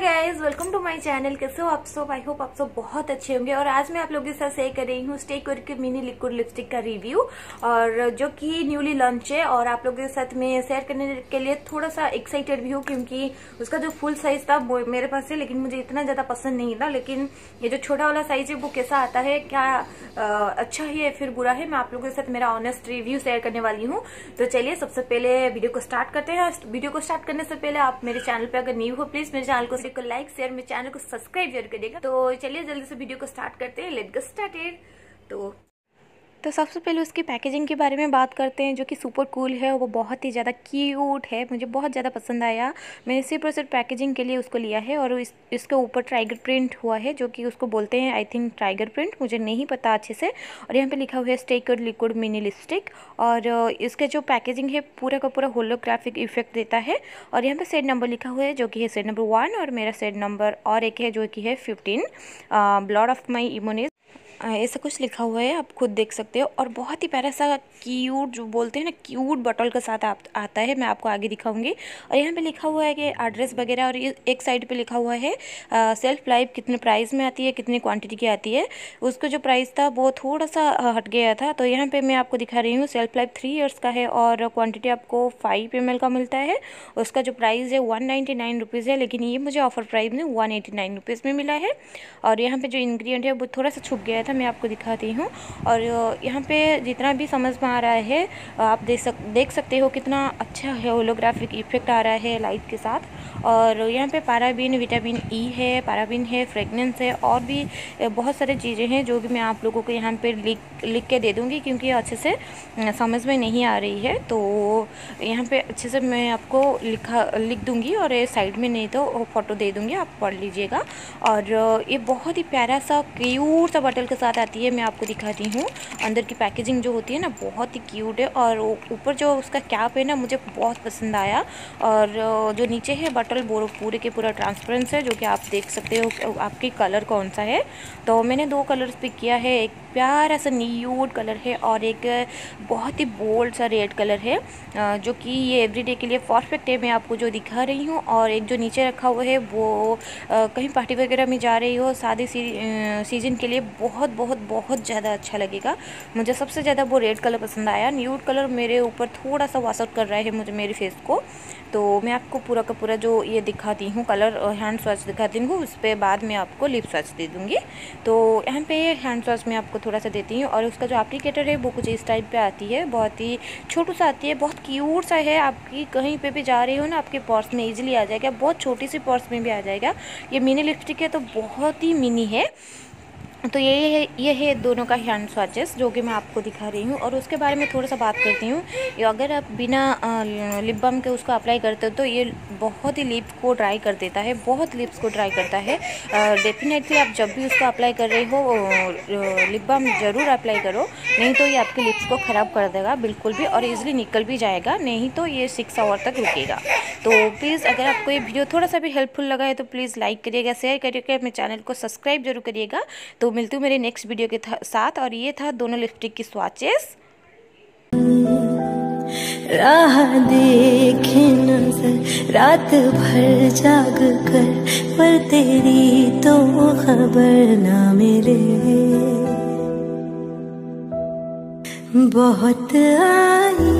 Guys welcome to my channel कैसे हो आप सब? आई होप आप सब बहुत अच्छे होंगे। और आज मैं आप लोगों के साथ शेयर कर रही हूँ स्टे के मिनी लिक्विड लिपस्टिक का रिव्यू और जो कि न्यूली लॉन्च है और आप लोगों के साथ में शेयर करने के लिए थोड़ा सा एक्साइटेड भी हूँ क्योंकि उसका जो फुल साइज़ था वो मेरे पास है लेकिन मुझे इतना ज़्यादा पसंद नहीं था। लेकिन ये जो छोटा वाला साइज़ है वो कैसा आता है क्या आ, अच्छा है फिर बुरा है मैं आप लोगों के साथ मेरा ऑनेस्ट रिव्यू शेयर करने वाली हूँ। तो चलिए सबसे पहले वीडियो को स्टार्ट करते हैं। वीडियो को स्टार्ट करने से पहले आप मेरे चैनल पर अगर न्यू हो प्लीज़ मेरे चैनल को को लाइक शेयर मेरे चैनल को सब्सक्राइब ज़रूर करिएगा। तो चलिए जल्दी से वीडियो को स्टार्ट करते हैं। लेट गेट स्टार्टेड तो तो सबसे पहले उसकी पैकेजिंग के बारे में बात करते हैं, जो कि सुपर कूल है, वो बहुत ही ज़्यादा क्यूट है, मुझे बहुत ज़्यादा पसंद आया। मैंने सिर्फ़ और सिर्फ़ पैकेजिंग के लिए उसको लिया है और इस, इसके ऊपर टाइगर प्रिंट हुआ है, जो कि उसको बोलते हैं आई थिंक टाइगर प्रिंट मुझे नहीं पता अच्छे से। और यहाँ पे लिखा हुआ है स्टेकर लिक्विड मिनी लिपस्टिक और इसके जो पैकेजिंग है, पूरा का पूरा होलोग्राफिक इफ़ेक्ट देता है। और यहाँ पर सेट नंबर लिखा हुआ है, जो कि है सेट नंबर वन और मेरा सेट नंबर और एक है, जो कि है फिफ्टीन ब्लॉड ऑफ़ माई इमोनिज ऐसा कुछ लिखा हुआ है आप खुद देख सकते हो। और बहुत ही प्यारा सा क्यूट जो बोलते हैं ना क्यूट बटल के साथ आप, आता है मैं आपको आगे दिखाऊँगी। और यहाँ पे लिखा हुआ है कि एड्रेस वगैरह और एक साइड पे लिखा हुआ है आ, सेल्फ लाइफ कितने प्राइस में आती है कितनी क्वांटिटी की आती है। उसका जो प्राइस था वो थोड़ा सा हट गया था। तो यहाँ पर मैं आपको दिखा रही हूँ सेल्फ लाइफ थ्री ईयर्स का है और क्वान्टिटी आपको फाइव एम का मिलता है। उसका जो प्राइस है वन है लेकिन ये मुझे ऑफ़र प्राइस में वन में मिला है। और यहाँ पर जो इन्ग्रीडियंट है वो थोड़ा सा छुप गया था, मैं आपको दिखाती हूँ। और यहाँ पे जितना भी समझ में आ रहा है आप देख सक, देख सकते हो कितना अच्छा है होलोग्राफिक इफ़ेक्ट आ रहा है लाइट के साथ। और यहाँ पे पाराबीन विटामिन ई है पाराबीन है फ्रेगनेंस है, और भी बहुत सारे चीज़ें हैं जो कि मैं आप लोगों को यहाँ पर लिख लिख के दे दूँगी क्योंकि अच्छे से समझ में नहीं आ रही है। तो यहाँ पे अच्छे से मैं आपको लिखा, लिख दूँगी और साइड में नहीं तो फ़ोटो दे दूँगी, आप पढ़ लीजिएगा। और ये बहुत ही प्यारा सा क्यूट सा बटल के साथ आती है, मैं आपको दिखाती हूँ। अंदर की पैकेजिंग जो होती है ना, बहुत ही क्यूट है और ऊपर जो उसका कैप है ना, मुझे बहुत पसंद आया। और जो नीचे है बटल पूरे के पूरा ट्रांसपेरेंस है, जो कि आप देख सकते हो, आपके कलर कौन सा है। तो मैंने दो कलर्स पिक किया है, एक प्यारा सा न्यूड कलर है और एक बहुत ही बोल्ड सा रेड कलर है जो कि ये एवरीडे के लिए परफेक्ट है, मैं आपको जो दिखा रही हूँ और एक जो नीचे रखा हुआ है, वो कहीं पार्टी वगैरह में जा रही हो, शादी सीज़न के लिए बहुत बहुत बहुत ज़्यादा अच्छा लगेगा। मुझे सबसे ज़्यादा वो रेड कलर पसंद आया। न्यूड कलर मेरे ऊपर थोड़ा सा वॉश आउट कर रहा है मुझे मेरे फेस को। तो मैं आपको पूरा का पूरा जो ये दिखाती हूँ कलर हैंड स्वॉच दिखाती हूँ, उस पर बाद में आपको लिप स्वॉच दे दूँगी। तो यहाँ पे हैंड स्वॉच में आपको थोड़ा सा देती हूँ और उसका जो एप्लीकेटर है वो कुछ इस टाइप पे आती है, बहुत ही छोटू सा आती है, बहुत क्यूट सा है। आपकी कहीं पे भी जा रही हो ना, आपके पर्स में ईजिली आ जाएगा, बहुत छोटी सी पर्स में भी आ जाएगा। ये मिनी लिपस्टिक है तो बहुत ही मिनी है। तो ये है ये है दोनों का हैंड स्वाचेस, जो कि मैं आपको दिखा रही हूँ। और उसके बारे में थोड़ा सा बात करती हूँ। अगर आप बिना लिप बम के उसको अप्लाई करते हो तो ये बहुत ही लिप को ड्राई कर देता है, बहुत लिप्स को ड्राई करता है। डेफिनेटली आप जब भी उसको अप्लाई कर रहे हो लिप बम ज़रूर अप्लाई करो, नहीं तो ये आपके लिप्स को ख़राब कर देगा, बिल्कुल भी, और ईजिली निकल भी जाएगा, नहीं तो ये सिक्स आवर तक रुकेगा। तो प्लीज़ अगर आपको ये वीडियो थोड़ा सा भी हेल्पफुल लगा है तो प्लीज़ लाइक करिएगा शेयर करिएगा, अपने चैनल को सब्सक्राइब ज़रूर करिएगा। तो मिलती हूँ मेरे नेक्स्ट वीडियो के साथ और ये था दोनों लिपस्टिक की स्वाचेस राह देखे नज़र, रात भर जाग कर, पर तेरी तो खबर ना मिले। बहुत आई